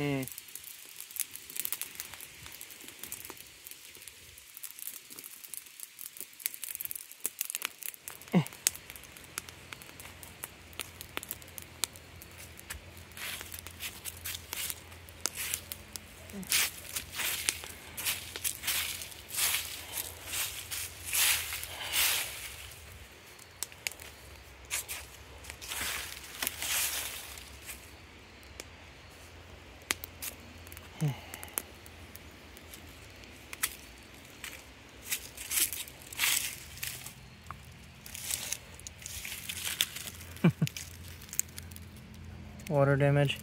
えん Water damage.